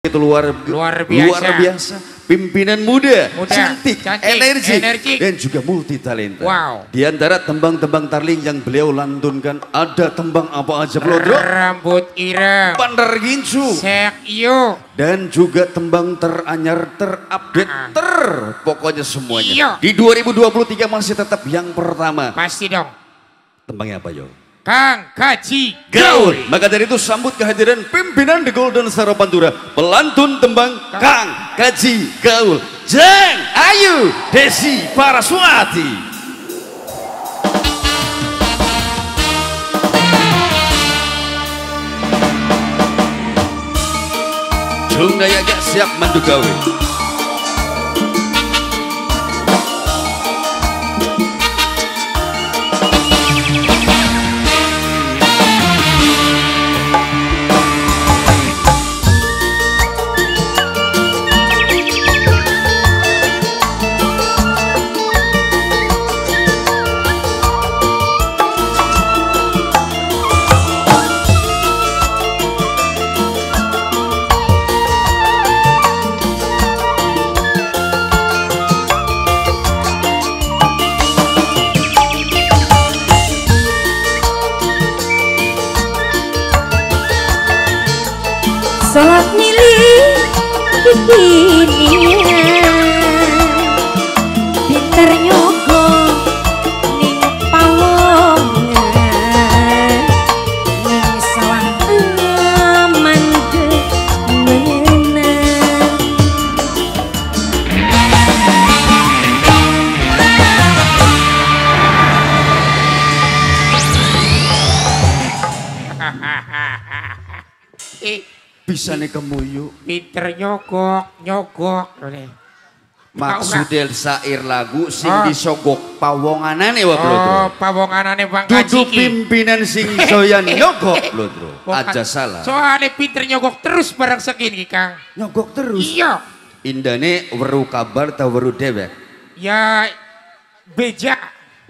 itu luar Luar biasa. luar biasa. Pimpinan muda, Muda, cantik, cantik, energi, energik. dan juga multi talenta. Wow. Di antara tembang-tembang tarling yang beliau lantunkan ada tembang apa aja Bro? Rambut ireng. Bandar Gincu Sek iyo. dan juga tembang teranyar terupdate Ah. ter pokoknya semuanya. Iya. Di 2023 masih tetap yang pertama. Pasti dong. Tembangnya apa yo? Kang Kaji Gaul. Maka dari itu sambut kehadiran pimpinan The Golden Star Pantura. Pelantun tembang Kang Kaji Gaul. Jeng Ayu Desi Paraswati. Jung Daya gak siap mandu gawe. Sholat milih di Bisa nih kemuyu. pinter nyogok, nyogok. Maksudnya sair lagu sing Ah. disogok pawonganane wa bro. Oh, pawonganane Bang Dudu Kaji ki. pimpinan sing doyan nyogok lho, Bro. Aja salah. Soalnya pinter nyogok terus barang segini, Kang. Nyogok terus. Iya. Indane weru kabar ta weru dewek. Ya beja.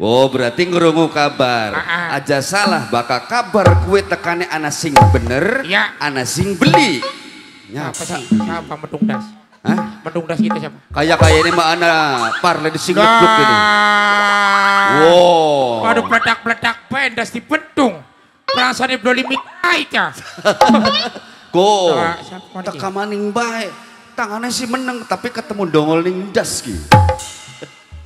Oh, berarti ngerungu kabar. Ah, ah. Aja salah, bakal kabar kue tekane ana sing bener, Ya. ana sing beli. Apa Nyapa sih? Siapa Mendung Das? Hah? Mendung Das kita siapa? Kayak kayak ini mah ana parle di singlet klub gitu. Nah. Wow. Aduh peledak-peledak pendas di pentung. Perasaan belum limit aja. Go. Ah, lagi? Teka maning bae. Tangannya sih meneng tapi ketemu dongol ning das ki.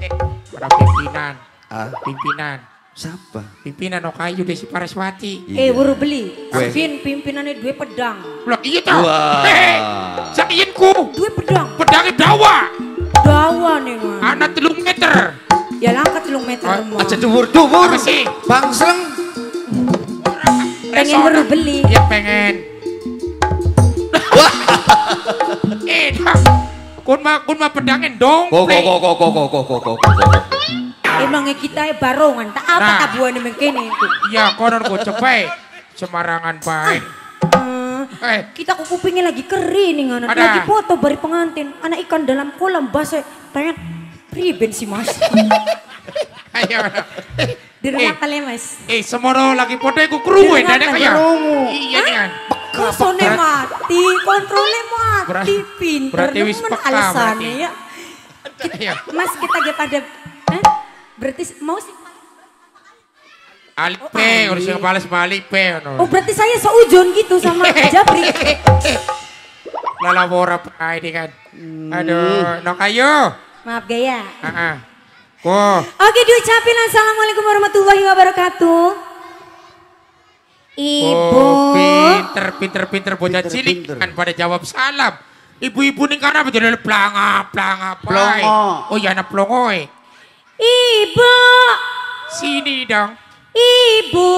Eh, pimpinan, Hah? Pimpinan. Siapa? Pimpinan Okayu Desi Paraswati. Iya. Eh, baru beli. Vin pimpinannya dua pedang. Lah iya tau. Wah. Hehehe, ku. Dua pedang. Pedangnya dawa. Dawa nih man. Anak telung meter. Ya langkah telung meter ah, man. Aja dubur dubur. Apa sih? Bangseleng. Pengen baru beli. Ya pengen. Wah. eh, kun mah kun mah pedangin dong. Kok kok kok kok kok kok kok kok. Emangnya kita ya barongan Tak apa Nah. tak buahnya mengkini itu Iya, konon ku cepet. Semarangan baik. Eh, Eh, kita kuku kupingnya lagi kering anak Ada. lagi foto bari pengantin anak ikan dalam kolam bahasa pengen priben sih mas ayo. di rumah Eh. kalian mas Eh, semono lagi foto ku keruwen Di rumah ada kan? kaya. Kerungu. Iya nih kan. kosone mati kontrolnya mati Berarti- pinter berarti wis nemen peka alasannya ya mas kita pada? Berarti mau sih Alipe, Oh, harus yang balas sama Alipe. oh berarti saya seujun gitu sama Jabri Lala bora pa ini kan. Hmm. Aduh, no kayo. maaf gaya Ah, ah. Ko, Oke diucapin assalamualaikum warahmatullahi wabarakatuh. Ibu. Oh, pinter, pinter, pinter bocah cilik kan pada jawab salam. Ibu-ibu nih karena betul pelanga, pelanga apa? Plongo. Oh ya anak plongo eh. Ibu. Sini dong. Ibu.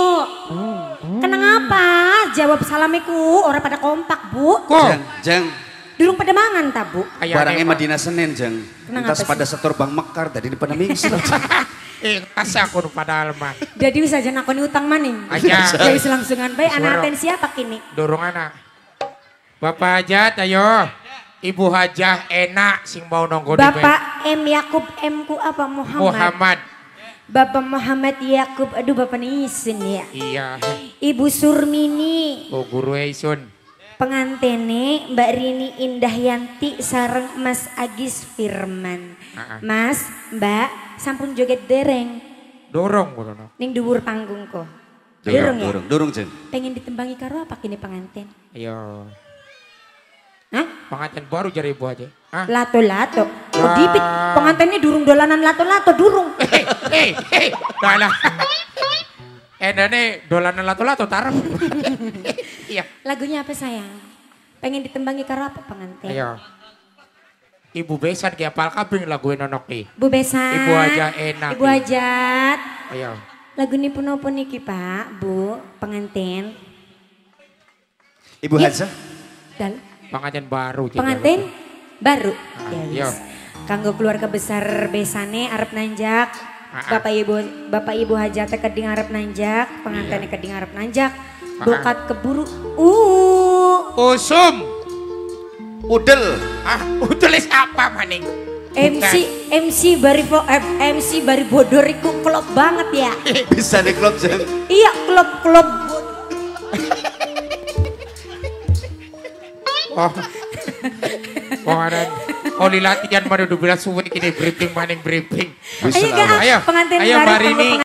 Kenang apa? Jawab salamiku. Orang pada kompak bu. Jeng, jeng. Durung pada mangan tak bu? Barangnya Madinah Senin, jeng. Kenapa Entas sih? pada setor Bang Mekar tadi di pada mingsi. Eh, kasih aku pada alman. Jadi bisa aja nakoni utang maning. Aja. Jadi selangsungan baik anak atensi apa kini? Dorong anak. Bapak Hajat, ayo. Ibu Hajah enak sing mau nongko di Bapak M Yakub M ku apa Muhammad? Muhammad. Bapak Muhammad Yakub. Aduh bapak nih isin ya. Iya. Ibu Surmini. Oh guru Eisun. Pengantene Mbak Rini Indahyanti sareng Mas Agis Firman. Mas, Mbak, sampun joget dereng Dorong kono. ning dhuwur panggung kok. Durung, Durung ya? Jen. Pengen ditembangi karo apa kini pengantin? Ayo. Hah? Pengantin baru jadi ibu aja. Ah. Lato-lato. Oh, dipit. Pengantinnya durung dolanan lato-lato, durung. Hei, hei, hei. Dah lah. Enak nih dolanan lato-lato tarap. Iya. Lagunya apa sayang? Pengen ditembangi karo apa pengantin? Ayo. Ibu besan kayak apal kabing lagu nonok nih. Bu Besan. Ibu Hajat enak, Ibu. Hajat. Ayo. Lagu ini pun apa niki Pak, Bu, pengantin. Ibu Ya. Haja. Dan Pengantin baru. pengantin baru. Ya iya. wis. Kanggo keluarga besar besane arep nanjak. Ah, ah. Bapak Ibu Bapak Ibu Hajat keding arep nanjak, pengantinnya keding arep nanjak. Ah, ah. Bokat keburu. Uh, Usum. Udel. Ah, tulis apa maning? MC MC bari vo- eh, MC bari bodor iku klop banget ya. Bisa nih Jen. iya, klop-klop. Oh. Oh, ada. Oh, latihan baru dua belas suwun ini briefing maning briefing. Ayo Ayo, pengantin ayo, kanggo Rini.